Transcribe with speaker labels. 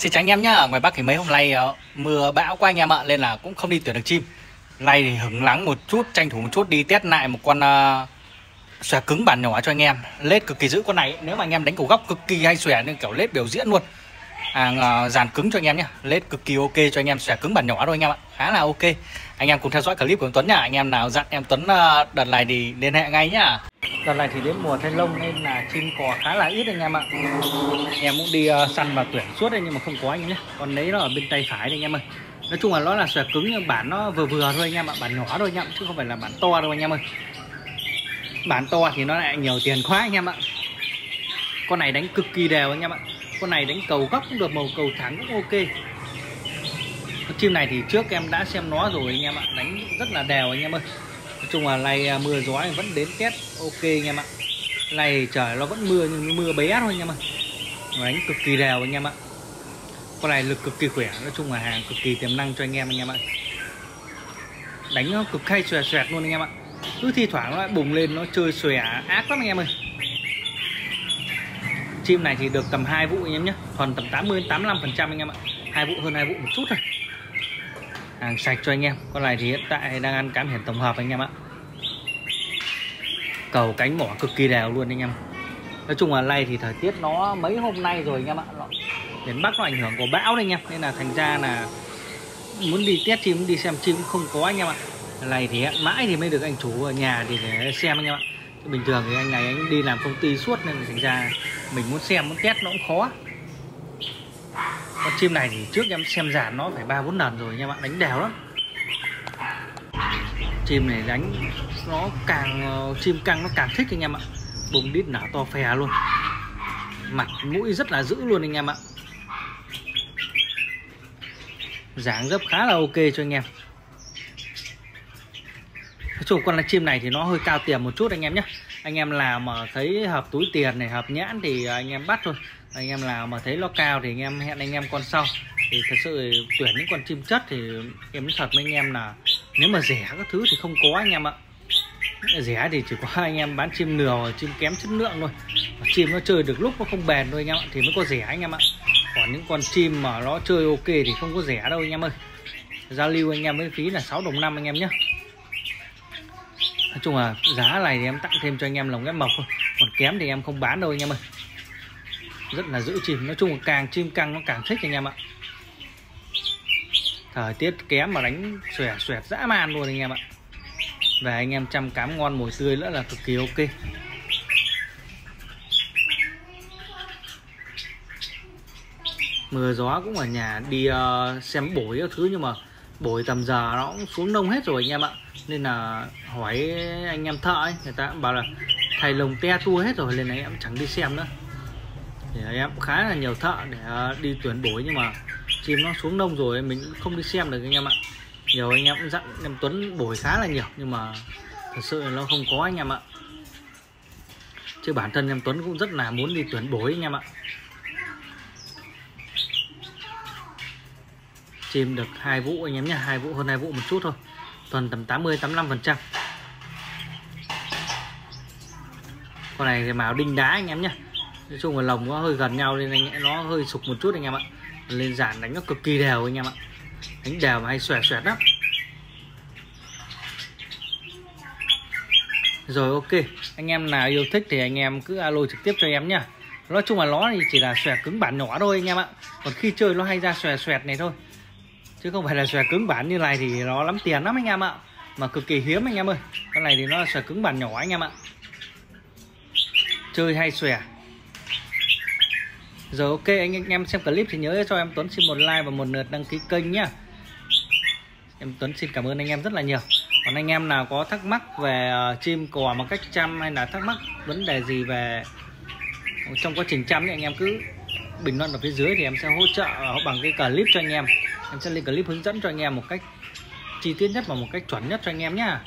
Speaker 1: Xin chào anh em nhá, ở ngoài Bắc thì mấy hôm nay uh, mưa bão quá anh em ạ Nên là cũng không đi tuyển được chim Nay thì hứng nắng một chút, tranh thủ một chút đi test lại một con uh, xòe cứng bản nhỏ cho anh em. Lết cực kỳ dữ con này, nếu mà anh em đánh cầu góc cực kỳ hay xòe nên kiểu lết biểu diễn luôn. À, uh, Dàn cứng cho anh em nhá, lết cực kỳ ok cho anh em xòe cứng bản nhỏ thôi anh em ạ Khá là ok. Anh em cùng theo dõi clip của Tuấn nhá, anh em nào dặn em Tuấn uh, đợt này thì liên hệ ngay nhá. Đợt này thì đến mùa thanh lông nên là chim cò khá là ít anh em ạ. Em cũng đi uh, săn và tuyển suốt đấy nhưng mà không có anh em nhé Còn lấy nó ở bên tay phải đây anh em ơi. Nói chung là nó là xòe cứng nhưng bản nó vừa vừa thôi anh em ạ. Bản nhỏ thôi anh em chứ không phải là bản to đâu anh em ơi. Bản to thì nó lại nhiều tiền quá anh em ạ. Con này đánh cực kỳ đều anh em ạ. Con này đánh cầu góc cũng được màu cầu thẳng cũng ok. Con chim này thì trước em đã xem nó rồi anh em ạ. Đánh rất là đều anh em ơi. Nói chung là nay à, mưa gió vẫn đến test ok anh em ạ. Này trời nó vẫn mưa nhưng mưa bé thôi anh em ạ. Đánh cực kỳ đều anh em ạ. Con này lực cực kỳ khỏe, Nói chung là hàng cực kỳ tiềm năng cho anh em anh em ạ. Đánh nó cực hay xòe xoẹt luôn anh em ạ. Cứ thi thoảng nó lại bùng lên, nó chơi xòe ác lắm anh em ơi. Chim này thì được tầm hai vụ anh em nhé. Còn tầm 80 85% anh em ạ. Hai vụ hơn hai vụ một chút thôi hàng sạch cho anh em. Con này thì hiện tại đang ăn cám hiển tổng hợp anh em ạ. Cầu cánh mỏ cực kỳ đều luôn anh em. Nói chung là nay thì thời tiết nó mấy hôm nay rồi anh em ạ. Miền bắc nó ảnh hưởng của bão đây anh em. Nên là thành ra là muốn đi test chim đi xem chim cũng không có anh em ạ. Này thì hẹn mãi thì mới được anh chủ ở nhà thì để xem anh em ạ. Bình thường thì anh này anh đi làm công ty suốt nên là thành ra mình muốn xem, muốn test nó cũng khó con chim này thì trước em xem giàn nó phải ba bốn lần rồi nha bạn, đánh đều lắm. Chim này đánh nó càng ờ, chim căng nó càng thích anh em ạ. Bùng đít nở to phè luôn. Mặt mũi rất là dữ luôn anh em ạ. Dáng dấp khá là ok cho anh em. Nói chung con chim này thì nó hơi cao tiền một chút anh em nhé. Anh em làm mà thấy hợp túi tiền này, hợp nhãn thì anh em bắt thôi anh em nào mà thấy nó cao thì anh em hẹn anh em con sau thì thật sự tuyển những con chim chất thì em nói thật với anh em là nếu mà rẻ các thứ thì không có anh em ạ rẻ thì chỉ có anh em bán chim nửa chim kém chất lượng thôi chim nó chơi được lúc nó không bền thôi anh em ạ thì mới có rẻ anh em ạ còn những con chim mà nó chơi ok thì không có rẻ đâu anh em ơi giao lưu anh em với phí là 6 đồng năm anh em nhé nói chung là giá này thì em tặng thêm cho anh em lồng ghép mộc thôi còn kém thì em không bán đâu anh em ơi rất là giữ chim nói chung là càng chim căng nó càng thích anh em ạ. Thời tiết kém mà đánh xòe xòe dã man luôn anh em ạ. Và anh em chăm cám ngon mồi tươi nữa là cực kỳ ok. Mưa gió cũng ở nhà đi uh, xem bổi các thứ nhưng mà bổi tầm giờ nó cũng xuống nông hết rồi anh em ạ. Nên là hỏi anh em thợ ấy người ta cũng bảo là thầy lồng te tua hết rồi nên là em chẳng đi xem nữa thì em cũng khá là nhiều thợ để ờ, đi tuyển bổi nhưng mà chim nó xuống nông rồi mình không đi xem được anh em ạ. Nhiều anh em cũng dặn em Tuấn bổi khá là nhiều, nhưng mà thật sự là nó không có anh em ạ. Chứ bản thân em Tuấn cũng rất là muốn đi tuyển bổi anh em ạ. Chim được hai vụ anh em nhé, hai vụ, hơn hai vụ một chút thôi. Tuần tầm 80 85 phần trăm. Con này thì màu đinh đá anh em nhé nói chung là lồng nó hơi gần nhau nên anh nó hơi sụp một chút anh em ạ. Lên giản đánh nó cực kỳ đều anh em ạ. Đánh đều mà hay xòe xòe lắm. Rồi, ok. Anh em nào yêu thích thì anh em cứ alo trực tiếp cho em nhá. Nói chung là nó thì chỉ là xòe cứng bản nhỏ thôi anh em ạ. Còn khi chơi nó hay ra xòe xoẹt này thôi. Chứ không phải là xòe cứng bản như này thì nó lắm tiền lắm anh em ạ. Mà cực kỳ hiếm anh em ơi. Con này thì nó là xòe cứng bản nhỏ anh em ạ. Chơi hay xòe rồi ok anh, anh em xem clip thì nhớ cho em Tuấn xin một like và một lượt đăng ký kênh nhá. Em Tuấn xin cảm ơn anh em rất là nhiều. Còn anh em nào có thắc mắc về ờ, chim cò bằng cách chăm hay là thắc mắc vấn đề gì về trong quá trình chăm thì anh em cứ bình luận ở phía dưới thì em sẽ hỗ trợ ờ, bằng cái clip cho anh em. Em sẽ lên clip hướng dẫn cho anh em một cách chi tiết nhất và một cách chuẩn nhất cho anh em nhá.